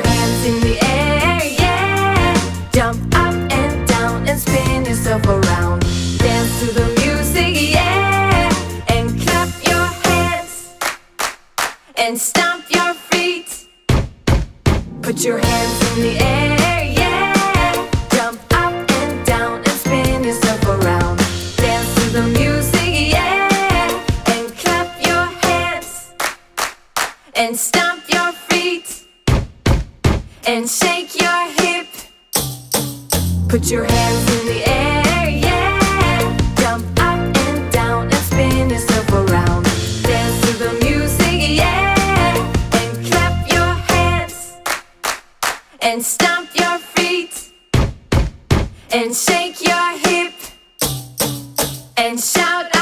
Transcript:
hands in the air, yeah. Jump up and down and spin yourself around. Dance to the music, yeah. And clap your hands and stomp your feet. Put your hands in the air, yeah. Jump up and down and shake your hip. Put your hands in the air, yeah. Jump up and down and spin yourself around. Dance to the music, yeah. And clap your hands and stomp your feet and shake your hip and shout.